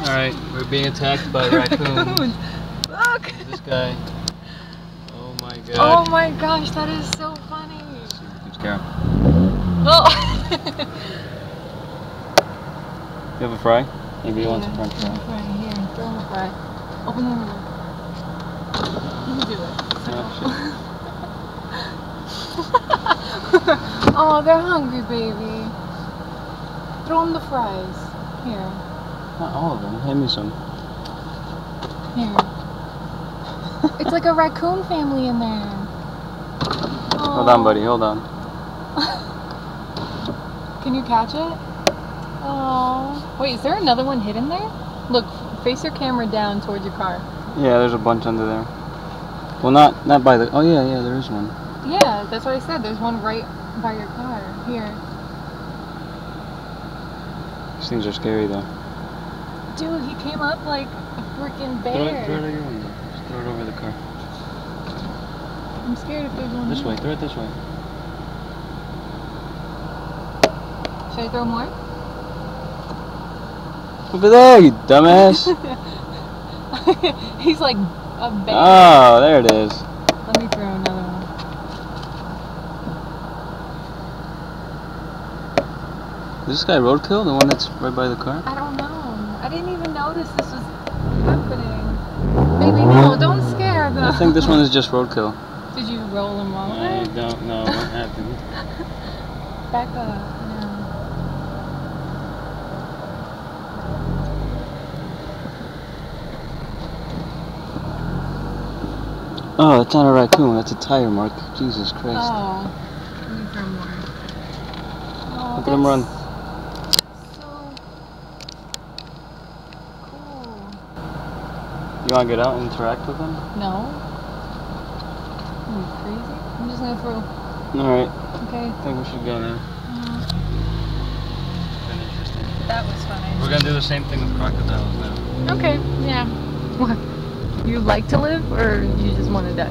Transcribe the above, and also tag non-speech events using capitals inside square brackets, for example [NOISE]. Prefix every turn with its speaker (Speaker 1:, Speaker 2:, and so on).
Speaker 1: Alright, we're being attacked by [LAUGHS] raccoons.
Speaker 2: Look.
Speaker 1: this guy. Oh my god.
Speaker 2: Oh my gosh, that is so funny.
Speaker 1: Let's see if we can scare him.
Speaker 2: Oh.
Speaker 1: You have a fry? Maybe he wants a french fry.
Speaker 2: Right here, throw him a fry. Open the window. You can do it. oh, [LAUGHS] oh they're hungry, baby. Throw them the fries. Here,
Speaker 1: Not all of them. Hand me some.
Speaker 2: here. it's like a raccoon family in there.
Speaker 1: Hold on, buddy. Hold on. [LAUGHS]
Speaker 2: Can you catch it? Oh. Wait, is there another one hidden there? Look, face your camera down towards your car.
Speaker 1: Yeah, there's a bunch under there. Well, not not by the. Oh yeah, yeah, there is one.
Speaker 2: Yeah, that's what I said. There's one right by your car. Here.
Speaker 1: These things are scary though.
Speaker 2: Dude, he came up like a freaking
Speaker 1: Throw it, throw it
Speaker 2: bear.
Speaker 1: your window. Just throw it over the car.
Speaker 2: I'm scared if there's one
Speaker 1: This way. Throw it this way.
Speaker 2: Should I throw more?
Speaker 1: Over there, you dumbass. [LAUGHS]
Speaker 2: He's like a bear.
Speaker 1: oh, there it is.
Speaker 2: Let me throw another one.
Speaker 1: Is this guy roadkill? The one that's right by the car?
Speaker 2: I don't know. I didn't even notice this was happening. Maybe no, don't scare them.
Speaker 1: I think this one is just roadkill.
Speaker 2: Did you roll them all
Speaker 1: I don't know what happened. [LAUGHS]
Speaker 2: Back up. Yeah.
Speaker 1: Oh, that's not a raccoon. That's a tire mark. Jesus Christ.
Speaker 2: Oh. Let me throw more. Oh,
Speaker 1: Look at him run.
Speaker 2: that's So cool.
Speaker 1: You want to get out and interact with them?
Speaker 2: No. Are you crazy? I'm just gonna throw.
Speaker 1: Alright,
Speaker 2: Okay.
Speaker 1: I think we should go now.
Speaker 2: Uh,
Speaker 1: interesting.
Speaker 2: that was funny.
Speaker 1: We're gonna do the same thing with crocodiles now.
Speaker 2: Okay. Yeah. What? [LAUGHS] You like to live, or you just want to die?